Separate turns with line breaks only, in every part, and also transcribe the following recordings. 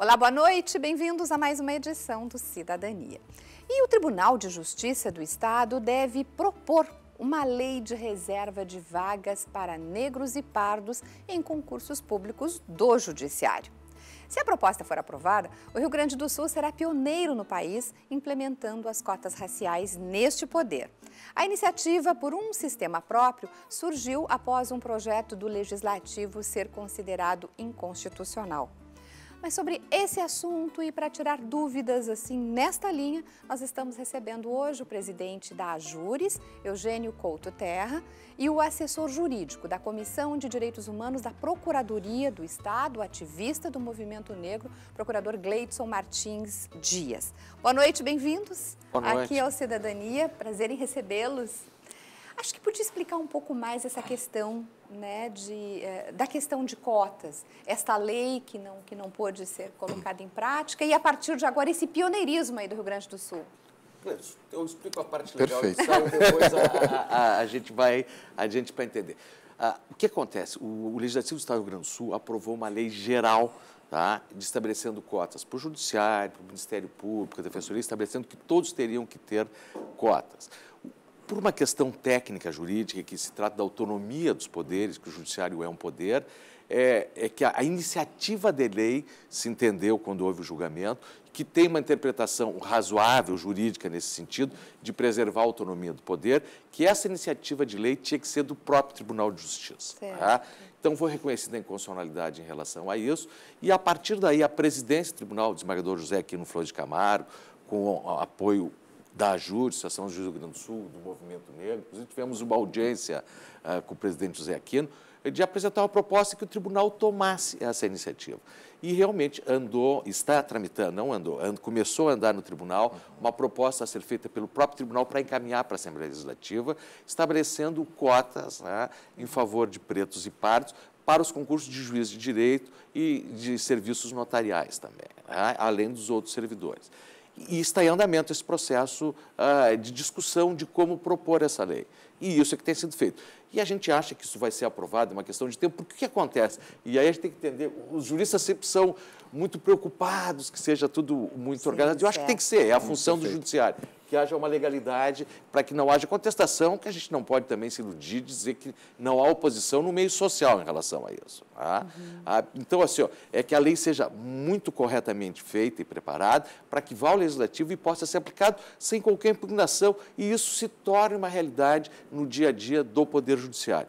Olá, boa noite, bem-vindos a mais uma edição do Cidadania. E o Tribunal de Justiça do Estado deve propor uma lei de reserva de vagas para negros e pardos em concursos públicos do Judiciário. Se a proposta for aprovada, o Rio Grande do Sul será pioneiro no país implementando as cotas raciais neste poder. A iniciativa por um sistema próprio surgiu após um projeto do legislativo ser considerado inconstitucional. Mas sobre esse assunto e para tirar dúvidas assim nesta linha, nós estamos recebendo hoje o presidente da Ajures, Eugênio Couto Terra, e o assessor jurídico da Comissão de Direitos Humanos da Procuradoria do Estado, ativista do Movimento Negro, procurador Gleidson Martins Dias. Boa noite, bem-vindos aqui ao Cidadania. Prazer em recebê-los. Acho que podia explicar um pouco mais essa questão né, de, eh, da questão de cotas, esta lei que não, que não pôde ser colocada em prática e, a partir de agora, esse pioneirismo aí do Rio Grande do Sul.
Eu explico a parte legal Perfeito. e depois a, a, a, gente vai, a gente vai entender. Ah, o que acontece? O, o Legislativo do Estado do Rio Grande do Sul aprovou uma lei geral tá, de estabelecendo cotas para o Judiciário, para o Ministério Público, a Defensoria, estabelecendo que todos teriam que ter cotas por uma questão técnica jurídica, que se trata da autonomia dos poderes, que o judiciário é um poder, é, é, que a, a, iniciativa de lei se entendeu quando houve o julgamento, que tem uma interpretação razoável jurídica nesse sentido, de preservar a autonomia do poder, que essa iniciativa de lei tinha que ser do próprio Tribunal de Justiça. Tá? Então, foi reconhecida a inconstitucionalidade em relação a isso, e a partir daí, a presidência do Tribunal, o desembargador José aqui no Flor de Camargo, com apoio da AJUR, Associação do Rio Grande do Sul, do Movimento Negro. Inclusive, tivemos uma audiência uh, com o presidente José Aquino, de apresentar uma proposta que o tribunal tomasse essa iniciativa. E realmente andou, está tramitando, não andou, and, começou a andar no tribunal uma proposta a ser feita pelo próprio tribunal para encaminhar para a Assembleia Legislativa, estabelecendo cotas né, em favor de pretos e pardos para os concursos de juiz de direito e de serviços notariais também, né, além dos outros servidores. E está em andamento esse processo uh, de discussão de como propor essa lei. E isso é que tem sido feito. E a gente acha que isso vai ser aprovado, é uma questão de tempo, porque o que acontece? E aí a gente tem que entender, os juristas sempre são muito preocupados que seja tudo muito Sim, organizado. Eu acho que tem que ser, é a função do judiciário que haja uma legalidade, para que não haja contestação, que a gente não pode também se iludir dizer que não há oposição no meio social em relação a isso. Tá? Uhum. Ah, então, assim, ó, é que a lei seja muito corretamente feita e preparada para que vá ao legislativo e possa ser aplicado sem qualquer impugnação e isso se torne uma realidade no dia a dia do Poder Judiciário.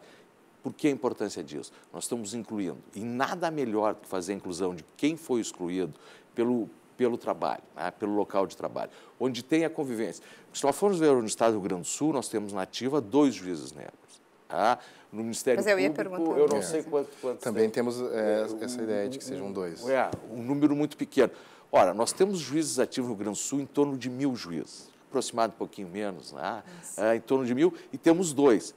Por que a importância disso? Nós estamos incluindo, e nada melhor do que fazer a inclusão de quem foi excluído pelo, pelo trabalho, né, pelo local de trabalho, onde tem a convivência. Se nós formos ver no estado do Rio Grande do Sul, nós temos na ativa dois juízes negros. Tá? No Ministério
Mas eu
ia
Público,
eu não é. sei quantos, quantos
Também tem. temos é, essa ideia de que sejam dois.
É, um número muito pequeno. Ora, nós temos juízes ativos no Rio Grande do Sul em torno de mil juízes, aproximado um pouquinho menos, né? É, em torno de mil, e temos dois.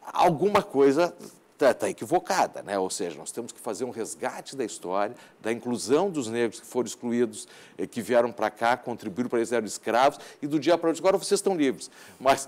Alguma coisa está tá equivocada, né? ou seja, nós temos que fazer um resgate da história, da inclusão dos negros que foram excluídos, eh, que vieram para cá, contribuíram para eles eram escravos, e do dia para noite, agora vocês estão livres. Mas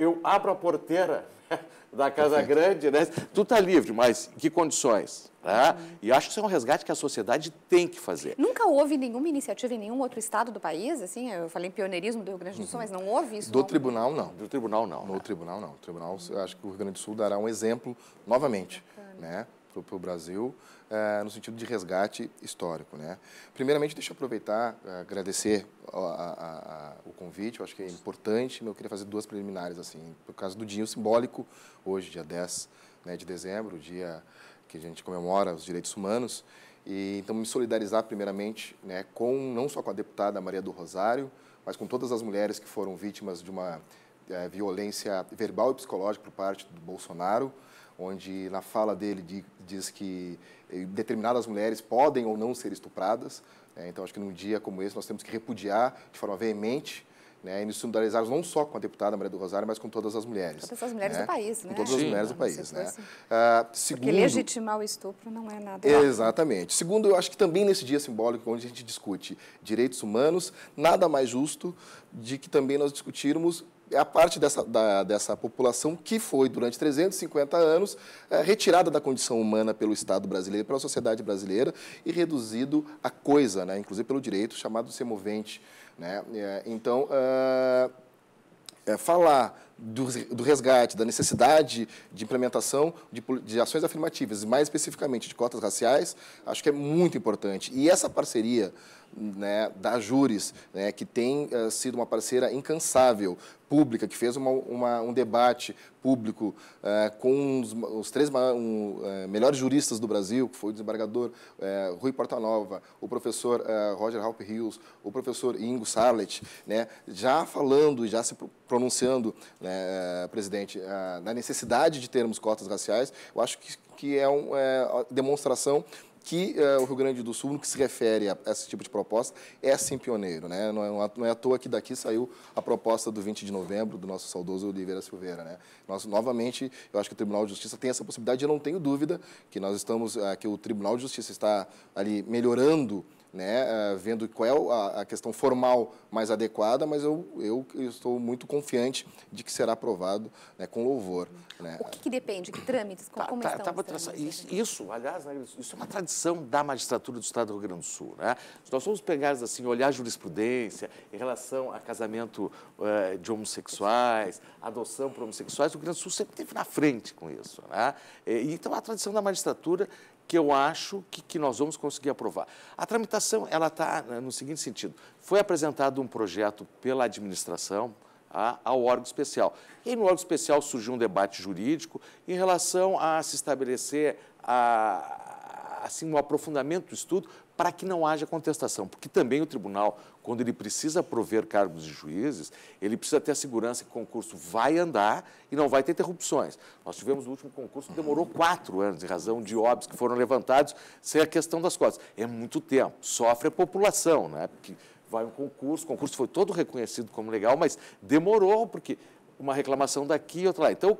eu abro a porteira da Casa Grande, né? tu está livre, mas em que condições? Tá? Uhum. E acho que isso é um resgate que a sociedade tem que fazer.
Nunca houve nenhuma iniciativa em nenhum outro estado do país? Assim, eu falei em pioneirismo do Rio Grande do Sul, uhum. mas não houve isso?
Do tribunal, não.
Do tribunal, não.
No né? tribunal, não. O tribunal, eu acho que o Rio Grande do Sul dará um exemplo novamente né, para o Brasil, é, no sentido de resgate histórico. Né? Primeiramente, deixa eu aproveitar, é, agradecer a, a, a, o convite, eu acho que é importante, eu queria fazer duas preliminares, assim, por causa do dia simbólico, hoje, dia 10 né, de dezembro, dia que a gente comemora os direitos humanos. E, então, me solidarizar primeiramente né, com, não só com a deputada Maria do Rosário, mas com todas as mulheres que foram vítimas de uma é, violência verbal e psicológica por parte do Bolsonaro, onde na fala dele diz que eh, determinadas mulheres podem ou não ser estupradas. Né? Então, acho que num dia como esse nós temos que repudiar de forma veemente né, e nos solidarizarmos não só com a deputada Maria do Rosário, mas com todas as mulheres.
Todas as mulheres né? do país, né?
Com todas as mulheres do país, né?
Assim. Uh, segundo... Porque legitimar o estupro não é nada.
Exatamente. Segundo, eu acho que também nesse dia simbólico, onde a gente discute direitos humanos, nada mais justo de que também nós discutirmos é a parte dessa, da, dessa população que foi, durante 350 anos, é, retirada da condição humana pelo Estado brasileiro, pela sociedade brasileira e reduzido a coisa, né? inclusive pelo direito chamado semovente. Né? É, então, uh, é, falar do, do, resgate, da necessidade de implementação de, de, ações afirmativas, mais especificamente de cotas raciais, acho que é muito importante. E essa parceria né, da Júris, né, que tem uh, sido uma parceira incansável, pública, que fez uma, uma, um debate público uh, com os, os três um, uh, melhores juristas do Brasil, que foi o desembargador Rui Portanova, o professor Roger Halpe Hills, o professor Ingo Sarlet, né, já falando e já se pronunciando, né, presidente, na necessidade de termos cotas raciais, eu acho que, que é uma é, demonstração que o Rio Grande do Sul, no que se refere a esse tipo de proposta, é sim pioneiro. Né? Não, é, não é à toa que daqui saiu a proposta do 20 de novembro do nosso saudoso Oliveira Silveira. Né? Nós, novamente, eu acho que o Tribunal de Justiça tem essa possibilidade, eu não tenho dúvida que nós estamos, que o Tribunal de Justiça está ali melhorando né, uh, vendo qual é a, questão formal mais adequada, mas eu, eu, estou muito confiante de que será aprovado né, com louvor. Né.
O que, que, depende? Que trâmites? Como, tá, como tá, estão
tá, isso, isso, aliás, né, isso é uma tradição da magistratura do Estado do Rio Grande do Sul. Né? Se nós formos pegar, assim, olhar a jurisprudência em relação a casamento uh, de homossexuais, adoção por homossexuais, o Rio Grande do Sul sempre esteve na frente com isso. Né? E, então, a tradição da magistratura que eu acho que, que nós vamos conseguir aprovar. A tramitação ela está né, no seguinte sentido: foi apresentado um projeto pela administração ao órgão especial. E no órgão especial surgiu um debate jurídico em relação a se estabelecer a, assim, um aprofundamento do estudo para que não haja contestação, porque também o tribunal, quando ele precisa prover cargos de juízes, ele precisa ter a segurança que o concurso vai andar e não vai ter interrupções. Nós tivemos o último concurso que demorou quatro anos, em razão de óbitos que foram levantados, sem a questão das cotas. É muito tempo, sofre a população, né? porque vai um concurso, o concurso foi todo reconhecido como legal, mas demorou, porque uma reclamação daqui e outra lá. Então,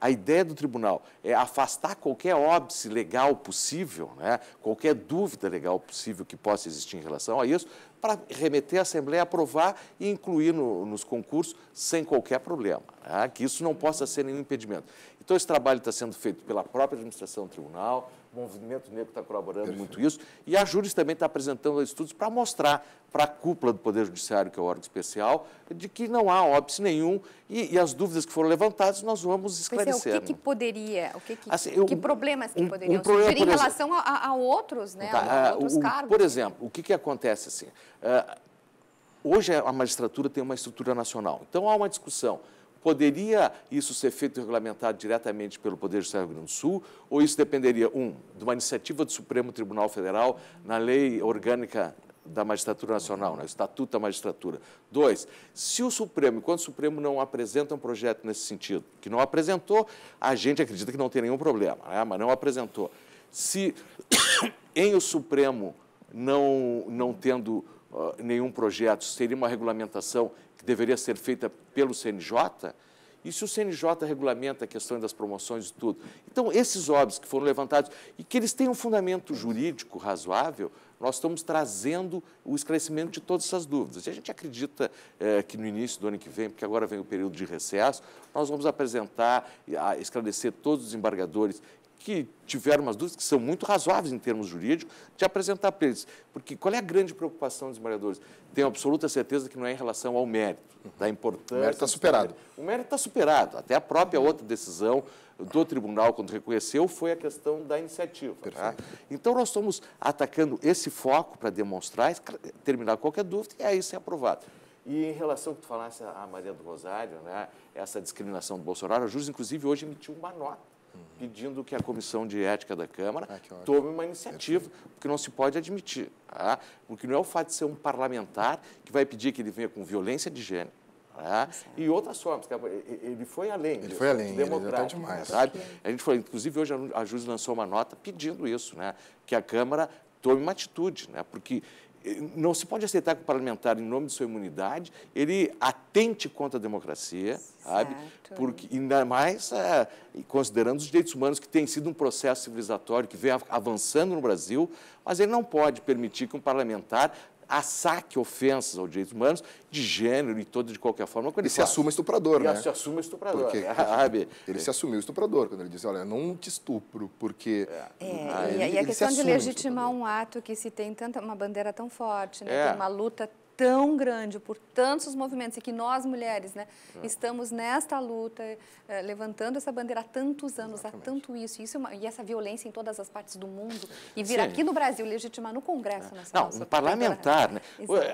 a ideia do tribunal é afastar qualquer óbice legal possível, né? qualquer dúvida legal possível que possa existir em relação a isso, para remeter à Assembleia, aprovar e incluir no, nos concursos sem qualquer problema, né? que isso não possa ser nenhum impedimento. Então, esse trabalho está sendo feito pela própria administração do tribunal, o movimento negro está colaborando Perfeito. muito isso, e a Júris também está apresentando estudos para mostrar para a cúpula do Poder Judiciário, que é o órgão especial, de que não há óbice nenhum e, e as dúvidas que foram levantadas nós vamos esclarecer.
É, o que, que poderia, o que, que, assim, eu, que problemas que um, poderiam um problema, surgir em relação a, a, outros, né, tá, a outros
o,
cargos?
Por exemplo, o que, que acontece assim? Uh, hoje a magistratura tem uma estrutura nacional, então há uma discussão Poderia isso ser feito e regulamentado diretamente pelo Poder Judiciário do Rio Grande do Sul, ou isso dependeria, um, de uma iniciativa do Supremo Tribunal Federal na lei orgânica da Magistratura Nacional, no né, Estatuto da Magistratura. Dois, se o Supremo, enquanto o Supremo não apresenta um projeto nesse sentido, que não apresentou, a gente acredita que não tem nenhum problema, né? mas não apresentou. Se em o Supremo não, não tendo uh, nenhum projeto, seria uma regulamentação que deveria ser feita pelo CNJ, e se o CNJ regulamenta a questão das promoções e tudo. Então, esses óbvios que foram levantados e que eles têm um fundamento jurídico razoável, nós estamos trazendo o esclarecimento de todas essas dúvidas. E a gente acredita é, que no início do ano que vem, porque agora vem o período de recesso, nós vamos apresentar, esclarecer todos os embargadores que tiveram umas dúvidas que são muito razoáveis em termos jurídicos, de apresentar para eles. Porque qual é a grande preocupação dos embargadores? Tenho absoluta certeza que não é em relação ao mérito, da importância. O
mérito está superado.
O mérito está superado. Até a própria outra decisão do tribunal, quando reconheceu, foi a questão da iniciativa. Tá? Então, nós estamos atacando esse foco para demonstrar, terminar qualquer dúvida e aí ser aprovado. E em relação ao que tu falasse a Maria do Rosário, né, essa discriminação do Bolsonaro, a Júris, inclusive, hoje emitiu uma nota pedindo que a Comissão de Ética da Câmara ah, tome uma iniciativa, Perfeito. porque não se pode admitir. Tá? Porque não é o fato de ser um parlamentar que vai pedir que ele venha com violência de gênero. Tá? E outras formas. Ele foi além.
Ele foi além, democrático, ele demais.
Sabe? A gente foi, inclusive, hoje a Júlia lançou uma nota pedindo isso, né? que a Câmara tome uma atitude, né? porque não se pode aceitar que o parlamentar, em nome de sua imunidade, ele atente contra a democracia, certo. sabe? Porque, ainda mais é, considerando os direitos humanos, que tem sido um processo civilizatório que vem avançando no Brasil, mas ele não pode permitir que um parlamentar a saque ofensas aos direitos humanos de gênero e todo de qualquer forma.
Ele se assume estuprador,
e
né?
se assume estuprador.
Porque, sabe? Ele se assumiu estuprador quando ele disse, olha, não te estupro, porque...
É, é e, ele, e a questão de legitimar um ato que se tem tanta, uma bandeira tão forte, né? É. Tem uma luta tão grande por tantos movimentos e que nós mulheres né, é. estamos nesta luta, eh, levantando essa bandeira há tantos anos, Exatamente. há tanto isso, isso é uma, e essa violência em todas as partes do mundo, e vir Sim. aqui no Brasil legitimar no Congresso
é.
Nacional.
Não, um parlamentar, né?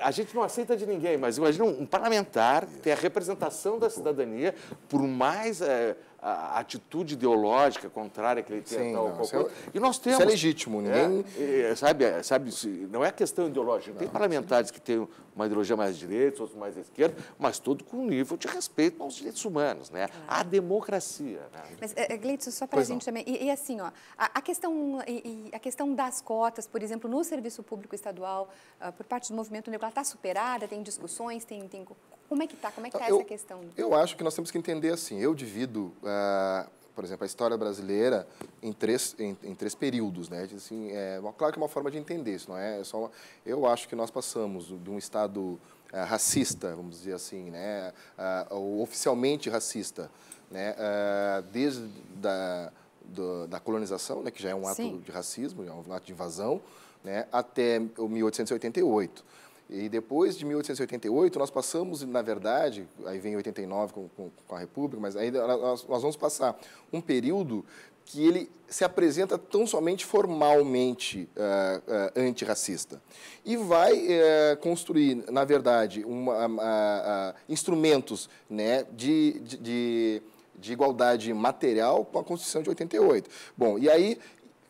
A gente não aceita de ninguém, mas imagina um, um parlamentar ter a representação da cidadania, por mais eh, a atitude ideológica contrária que ele tem Sim, tal, não, é,
e nós temos isso é legítimo ninguém
é, sabe sabe não é questão ideológica não, tem parlamentares que têm uma ideologia mais direita outros mais esquerda mas todo com um nível de respeito aos direitos humanos né claro. a democracia né?
mas é, Gleitson, só para a gente não. também e, e, assim ó a, a questão e, a questão das cotas por exemplo no serviço público estadual uh, por parte do movimento negro está superada tem discussões tem, tem como é que está? Como é que está essa questão?
Eu acho que nós temos que entender assim. Eu divido, uh, por exemplo, a história brasileira em três, em, em três períodos, né? Assim, é, claro que é uma forma de entender isso, não é? é só uma, eu acho que nós passamos de um estado uh, racista, vamos dizer assim, né? Uh, oficialmente racista, né? desde da, do, da colonização, né? Que já é um ato Sim. de racismo, é um ato de invasão, né? Até 1888. E depois de 1888, nós passamos, na verdade, aí vem 89 com, com, com a República, mas aí nós, nós vamos passar um período que ele se apresenta tão somente formalmente uh, uh, antirracista. E vai uh, construir, na verdade, uma, instrumentos né, de, de, de, igualdade material com a Constituição de 88. Bom, e aí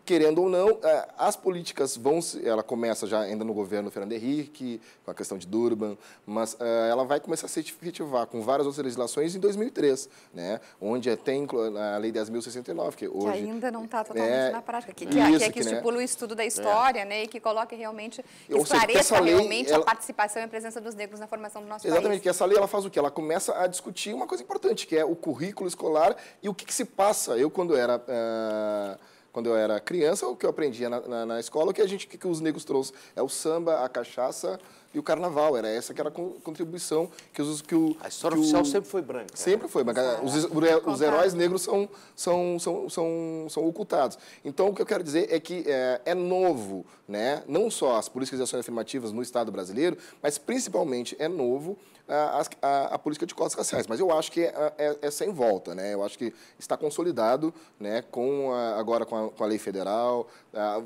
querendo ou não, é, as políticas vão, ela começa já ainda no governo Fernando Henrique, com a questão de Durban, mas é, ela vai começar a se efetivar com várias outras legislações em 2003, né, onde tem a Lei 10.069, que hoje...
Que ainda não está totalmente é, na prática, que, que, isso, que, é que estipula né, o estudo da história, é. né, e que coloque realmente, que esclareça lei, realmente ela, a participação e a presença dos negros na formação do nosso
exatamente,
país. Exatamente,
que essa lei ela faz o quê? Ela começa a discutir uma coisa importante, que é o currículo escolar e o que, que se passa. Eu, quando era... Uh, quando eu era criança, o que eu aprendia na, na, na escola, o que a gente que, que os negros trouxe é o samba, a cachaça e o carnaval. Era essa que era a contribuição que os que o
a história
que
oficial o, sempre foi branca.
Sempre foi, mas os, os, heróis negros são são, são, são, são ocultados. Então o que eu quero dizer é que é, é novo, né? Não só as políticas de ações afirmativas no Estado brasileiro, mas principalmente é novo a, a, a, política de cotas raciais. Mas eu acho que é, é, é, sem volta, né? Eu acho que está consolidado, né? Com a, agora com a, com a lei federal,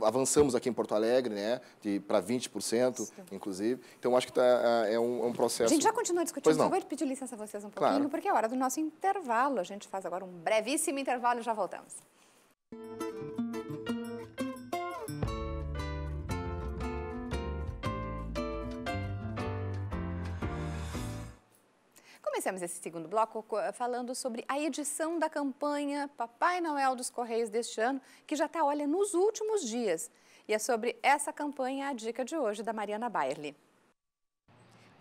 avançamos aqui em Porto Alegre, né? Para 20%, Sim. inclusive. Então acho que tá, é, um, é um processo.
A gente já continua discutindo. Só vou pedir licença a vocês um pouquinho, claro. porque é hora do nosso intervalo. A gente faz agora um brevíssimo intervalo e já voltamos. Começamos esse segundo bloco falando sobre a edição da campanha Papai Noel dos Correios deste ano, que já está, olha, nos últimos dias. E é sobre essa campanha a dica de hoje da Mariana Bayerli.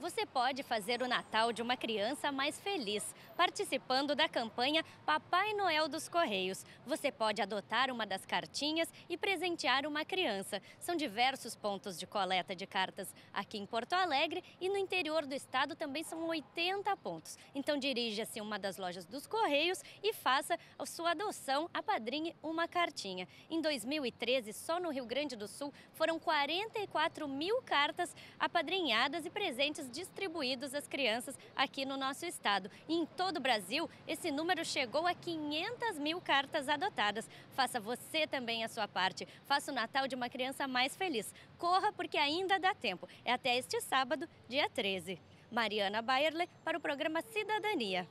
Você pode fazer o Natal de uma criança mais feliz, participando da campanha Papai Noel dos Correios. Você pode adotar uma das cartinhas e presentear uma criança. São diversos pontos de coleta de cartas aqui em Porto Alegre e no interior do estado também são 80 pontos. Então dirija-se a uma das lojas dos Correios e faça a sua adoção, apadrinhe uma cartinha. Em 2013, só no Rio Grande do Sul, foram 44 mil cartas apadrinhadas e presentes distribuídos às crianças aqui no nosso estado. E em todo o Brasil, esse número chegou a 500 mil cartas adotadas. Faça você também a sua parte. Faça o Natal de uma criança mais feliz. Corra porque ainda dá tempo. É até este sábado, dia 13. Mariana Bayerle para o programa Cidadania.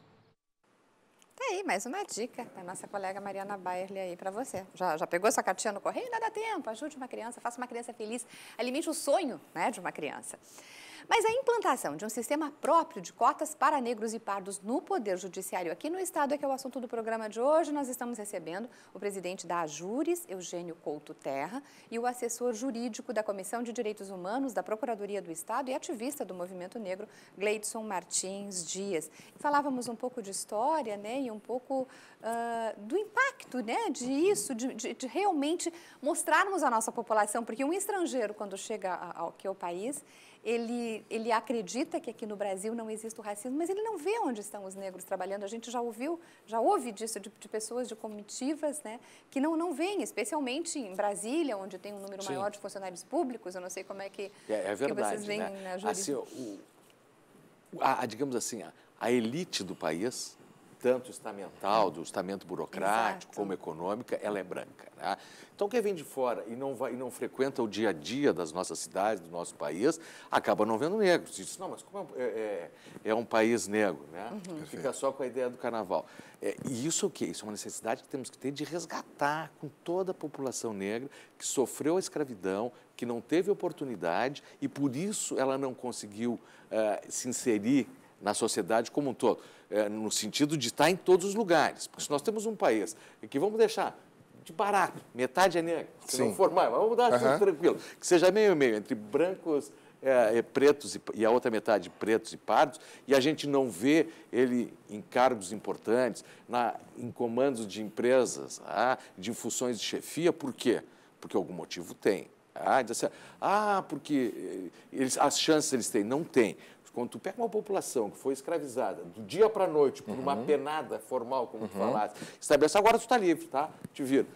Tá aí, mais uma dica da nossa colega Mariana Bayerle aí para você. Já, já pegou sua cartinha no correio? Ainda dá tempo. Ajude uma criança, faça uma criança feliz. Alimente o sonho né, de uma criança. Mas a implantação de um sistema próprio de cotas para negros e pardos no Poder Judiciário aqui no Estado é que é o assunto do programa de hoje. Nós estamos recebendo o presidente da Ajures, Eugênio Couto Terra, e o assessor jurídico da Comissão de Direitos Humanos da Procuradoria do Estado e ativista do Movimento Negro, Gleidson Martins Dias. Falávamos um pouco de história né, e um pouco uh, do impacto né, disso, de, de, de realmente mostrarmos à nossa população, porque um estrangeiro, quando chega aqui ao país, ele, ele acredita que aqui no Brasil não existe o racismo, mas ele não vê onde estão os negros trabalhando. A gente já ouviu, já ouve disso de, de pessoas de comitivas, né, que não, não veem, especialmente em Brasília, onde tem um número Sim. maior de funcionários públicos. Eu não sei como é que,
é, é verdade,
que vocês veem
né?
na.
Assim, o, a, a, digamos assim, a, a elite do país tanto estamental, do estamento burocrático, Exato. como econômica, ela é branca. Né? Então, quem vem de fora e não, vai, e não frequenta o dia a dia das nossas cidades, do nosso país, acaba não vendo negros. Diz, não, mas como é, é, é um país negro, né? Uhum. Fica só com a ideia do carnaval. É, e isso o quê? Isso é uma necessidade que temos que ter de resgatar com toda a população negra que sofreu a escravidão, que não teve oportunidade e, por isso, ela não conseguiu uh, se inserir na sociedade como um todo, é, no sentido de estar em todos os lugares. Porque se nós temos um país que vamos deixar de barato, metade é negra, se Sim. não for mais, vamos dar uhum. tudo tranquilo, que seja meio meio, entre brancos, é, pretos e, e, a outra metade pretos e pardos, e a gente não vê ele em cargos importantes, na, em comandos de empresas, ah, de funções de chefia, por quê? Porque algum motivo tem. Ah, assim, ah porque eh, eles, as chances eles têm. Não tem. Quando tu pega uma população que foi escravizada do dia para a noite por uhum. uma penada formal, como uhum. tu falaste, estabelece, agora tu está livre, tá? Te vira.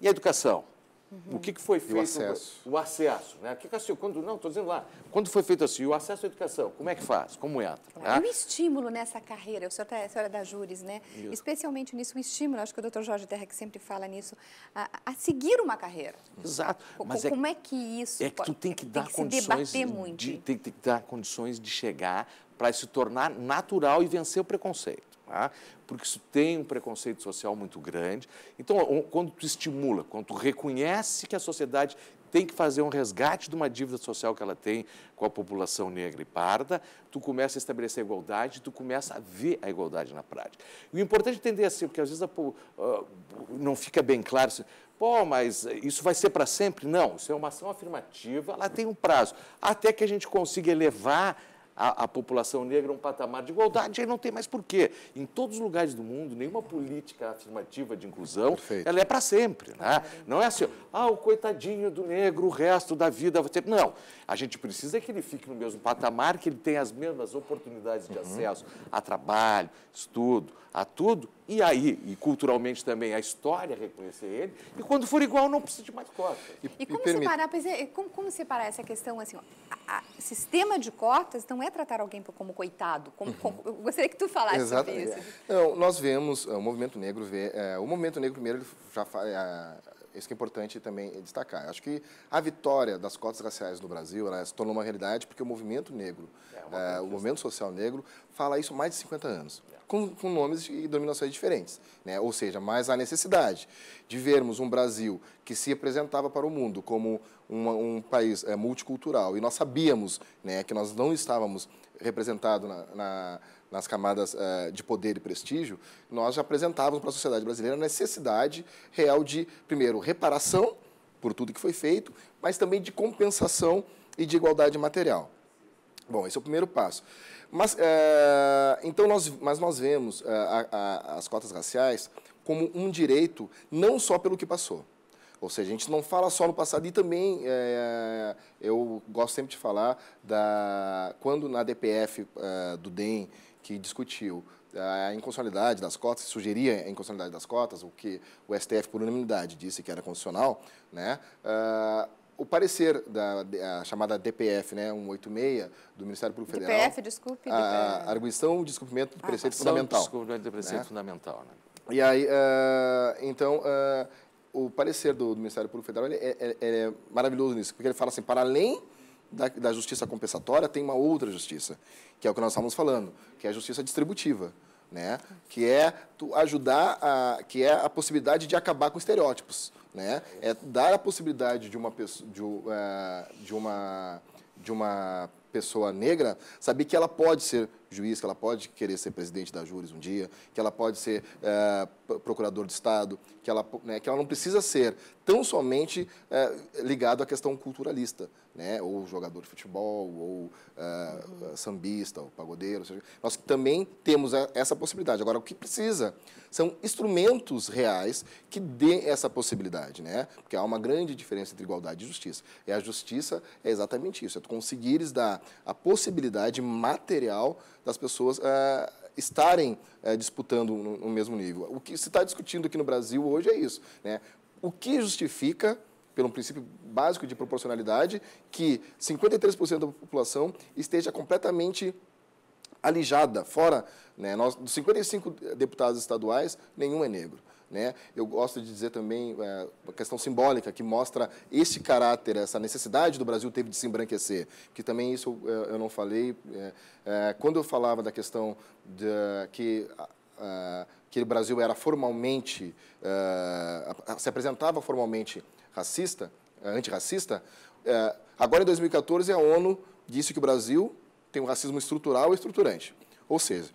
E a educação? Uhum. O que, que foi feito?
E o acesso.
O acesso, né? O que, que assim, quando, não, estou dizendo lá, quando foi feito assim, o acesso à educação, como é que faz? Como entra?
Né? E o estímulo nessa carreira, o senhor, tá, a senhora é da Júris, né? Isso. Especialmente nisso, o estímulo, acho que o doutor Jorge Terra que sempre fala nisso, a, a seguir uma carreira.
Exato.
Mas é como é, é, que isso
É que tu tem que dar tem que condições.
Se debater muito.
De, tem que dar condições de chegar para se tornar natural e vencer o preconceito. Tá? Porque isso tem um preconceito social muito grande. Então, quando tu estimula, quando tu reconhece que a sociedade tem que fazer um resgate de uma dívida social que ela tem com a população negra e parda, tu começa a estabelecer a igualdade, tu começa a ver a igualdade na prática. E o importante é entender assim, porque às vezes a, uh, não fica bem claro assim, pô, mas isso vai ser para sempre? Não, isso é uma ação afirmativa, ela tem um prazo, até que a gente consiga elevar a, a, população negra um patamar de igualdade, aí não tem mais porquê. Em todos os lugares do mundo, nenhuma política afirmativa de inclusão, Perfeito. ela é para sempre. Né? Não é assim, ah, o coitadinho do negro, o resto da vida vai ter... Não, a gente precisa que ele fique no mesmo patamar, que ele tenha as mesmas oportunidades de uhum. acesso a trabalho, estudo, a tudo, e aí, e culturalmente também, a história reconhecer ele, e quando for igual, não precisa de mais cotas.
E, e como, e separar, é, como, como, separar essa questão, assim, ó, a, a, sistema de cotas não é tratar alguém como coitado, como, uhum. como eu gostaria que tu falasse Exatamente. sobre isso.
Não, nós vemos, o movimento negro vê, é, o movimento negro primeiro já faz, é, isso que é importante também destacar. Acho que a vitória das cotas raciais no Brasil ela se tornou uma realidade porque o movimento negro, é, é, o movimento social negro, fala isso há mais de 50 anos com, com nomes e denominações diferentes. Né? Ou seja, mais a necessidade de vermos um Brasil que se apresentava para o mundo como uma, um país é, multicultural e nós sabíamos né, que nós não estávamos representados na, na, nas camadas é, de poder e prestígio, nós apresentávamos para a sociedade brasileira a necessidade real de, primeiro, reparação por tudo que foi feito, mas também de compensação e de igualdade material. Bom, esse é o primeiro passo. Mas, é, então nós, mas nós vemos é, a, a, as cotas raciais como um direito não só pelo que passou. Ou seja, a gente não fala só no passado e também é, eu gosto sempre de falar da quando na DPF do DEM que discutiu a inconstitucionalidade das cotas, sugeria a inconstitucionalidade das cotas, o que o STF por unanimidade disse que era constitucional, né? Uh, o parecer da a chamada DPF, né, 186, do Ministério Público Federal.
DPF, desculpe.
A, a arguição de descumprimento do ah, preceito fundamental.
Descumprimento do preceito né? fundamental, né?
E aí, uh, então, uh, o parecer do, do, Ministério Público Federal ele é, é, é, maravilhoso nisso, porque ele fala assim, para além da, da justiça compensatória, tem uma outra justiça, que é o que nós estamos falando, que é a justiça distributiva. Né? que é ajudar a, que é a possibilidade de acabar com estereótipos né? É dar a possibilidade de uma pessoa, de, uh, de uma de uma pessoa negra saber que ela pode ser juiz, que ela pode querer ser presidente da Júris um dia, que ela pode ser uh, procurador de Estado, que ela, né, que ela não precisa ser tão somente uh, ligado à questão culturalista, né, ou jogador de futebol, ou uh, sambista, o pagodeiro. Seja, nós também temos essa possibilidade. Agora, o que precisa são instrumentos reais que dê essa possibilidade, né? Porque há uma grande diferença entre igualdade e justiça. E a justiça é exatamente isso, é tu conseguires dar a possibilidade material das pessoas uh, estarem uh, disputando no, no, mesmo nível. O que se está discutindo aqui no Brasil hoje é isso, né? O que justifica pelo princípio básico de proporcionalidade, que 53% da população esteja completamente alijada, fora, né, nós, dos 55 deputados estaduais, nenhum é negro. Né? Eu gosto de dizer também é, uma questão simbólica que mostra esse caráter, essa necessidade do Brasil teve de se embranquecer, que também isso eu, eu não falei. É, é, quando eu falava da questão de, que que o Brasil era formalmente, uh, se apresentava formalmente racista, antirracista, uh, agora em 2014 a ONU disse que o Brasil tem um racismo estrutural e estruturante. Ou seja,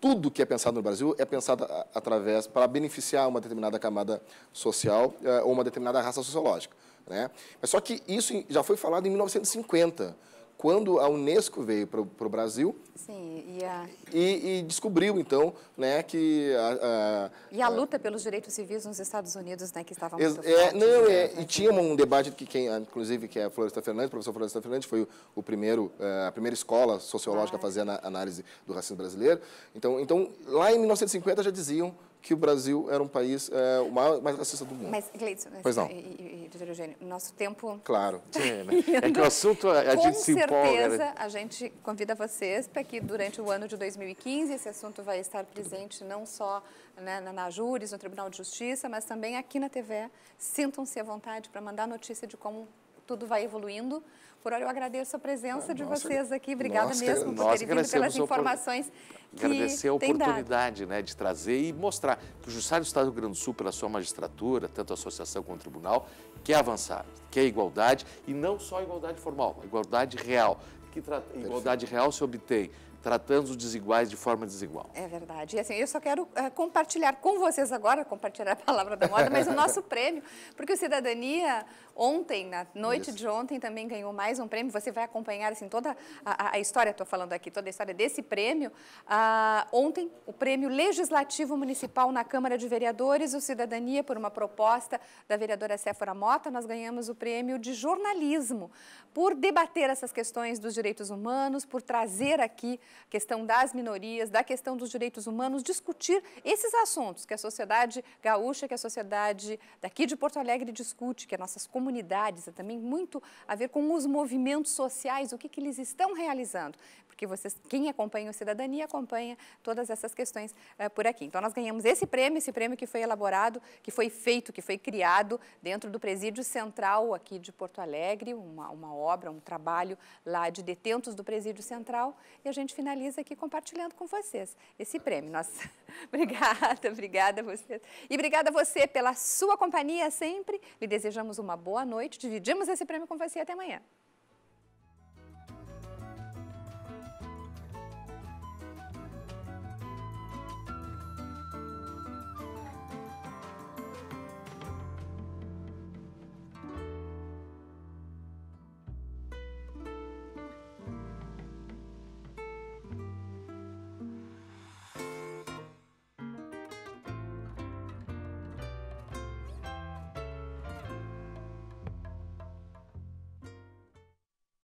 tudo que é pensado no Brasil é pensado através para beneficiar uma determinada camada social ou uma determinada raça sociológica. Né? Mas só que isso já foi falado em 1950 quando a Unesco veio para o Brasil
Sim, e, a...
e, e, descobriu, então, né, que...
A, a, e a luta pelos direitos civis nos Estados Unidos, né, que estava muito
é, forte, Não, né? é, e tinha um debate que quem, inclusive, que é a Floresta Fernandes, o professor Floresta Fernandes, foi o, o primeiro, é, a primeira escola sociológica ah, a fazer a análise do racismo brasileiro. Então, então, lá em 1950 já diziam que o Brasil era um país é, o maior, mais racista do mundo.
Mas, Gleidson,
pois não.
E, e, Eugênio, nosso tempo...
Claro.
Sim, né? É que o assunto a, a gente se empolga.
Com certeza, a gente convida vocês para que durante o ano de 2015 esse assunto vai estar presente não só né, na, na Júris, no Tribunal de Justiça, mas também aqui na TV. Sintam-se à vontade para mandar notícia de como tudo vai evoluindo. Por hora, eu agradeço a presença ah, de nossa, vocês aqui. Obrigada nossa, mesmo por terem vindo pelas informações que
Agradecer a oportunidade né, de trazer e mostrar que o Judiciário do Estado do Rio Grande do Sul, pela sua magistratura, tanto a associação quanto o tribunal, quer avançar, quer igualdade, e não só igualdade formal, igualdade real. Que igualdade real se obtém tratando os desiguais de forma desigual.
É verdade. E assim, eu só quero uh, compartilhar com vocês agora, compartilhar a palavra da moda, mas o nosso prêmio, porque o Cidadania ontem, na noite Isso. de ontem, também ganhou mais um prêmio. Você vai acompanhar assim toda a, a história, estou falando aqui, toda a história desse prêmio. Uh, ontem, o prêmio Legislativo Municipal na Câmara de Vereadores, o Cidadania, por uma proposta da vereadora Séfora Mota, nós ganhamos o prêmio de jornalismo, por debater essas questões dos direitos humanos, por trazer aqui a questão das minorias, da questão dos direitos humanos, discutir esses assuntos que a sociedade gaúcha, que a sociedade daqui de Porto Alegre discute, que as nossas comunidades, é também muito a ver com os movimentos sociais, o que, que eles estão realizando vocês, quem acompanha o Cidadania acompanha todas essas questões uh, por aqui. Então, nós ganhamos esse prêmio, esse prêmio que foi elaborado, que foi feito, que foi criado dentro do Presídio Central aqui de Porto Alegre, uma, uma obra, um trabalho lá de detentos do Presídio Central, e a gente finaliza aqui compartilhando com vocês esse prêmio. Nossa, obrigada, obrigada a vocês. E obrigada a você pela sua companhia sempre. Lhe desejamos uma boa noite, dividimos esse prêmio com você até amanhã.